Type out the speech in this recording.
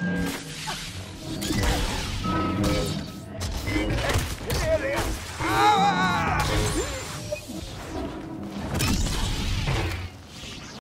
Mm-hmm.